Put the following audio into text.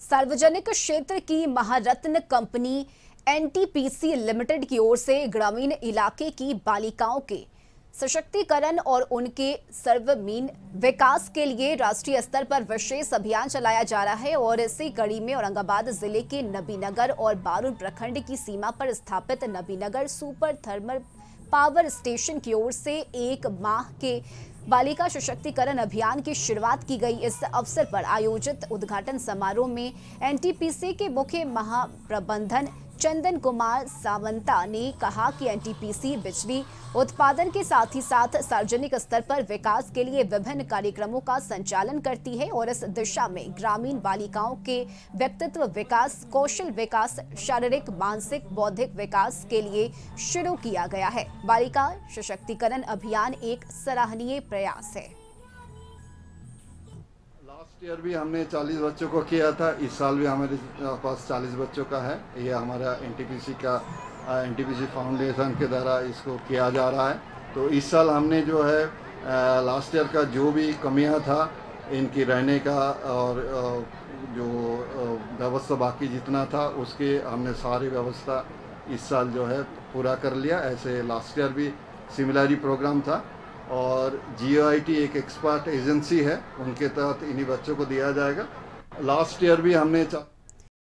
सार्वजनिक क्षेत्र की महारत्न कंपनी एनटीपीसी लिमिटेड की ओर से ग्रामीण इलाके की बालिकाओं के सशक्तिकरण और उनके सर्वमीन विकास के लिए राष्ट्रीय स्तर पर विशेष अभियान चलाया जा रहा है और इसी कड़ी में औरंगाबाद ज़िले के नबीनगर और बारून प्रखंड की सीमा पर स्थापित Nabinagar super thermal power station की ओर से एक माह के बालिका सशक्तिकरण अभियान की शुरुआत की गई। इस अवसर पर आयोजित उद्घाटन समारोह में एनटीपीसी के मुख्य महाप्रबंधन चंदन कुमार सावंता ने कहा कि एनटीपीसी बिजली उत्पादन के साथ ही साथ सार्वजनिक स्तर पर विकास के लिए विभिन्न कार्यक्रमों का संचालन करती है और इस दिशा में ग्रामीण बालिकाओं के व्यक्तित्व विकास, कौशल विकास, शारीरिक, मानसिक, बौद्धिक विकास के लिए शुरू किया गया है। बालिका सशक्तिकरण अभियान एक सराहनीय प्रयास है। लास्ट ईयर भी हमने 40 बच्चों को किया था, इस साल भी हमारे पास 40 बच्चों का है। ये हमारा एनटीपीसी का एनटीपीसी फाउंडेशन के द्वारा इसको किया जा रहा है। तो इस साल हमने जो है लास्ट ईयर का जो भी कमियाँ था, इनकी रहने का और जो व्यवस्था बाकी जितना था, उसके हमने सारी व्यवस्था इस साल जो है पूरा कर लिया। ऐसे लास्ट ईयर भी सिमिलर ही प्रोग्राम था। और जी एक एक्सपर्ट एजेंसी है, उनके तहत इन्हीं बच्चों को दिया जाएगा। लास्ट ईयर भी हमने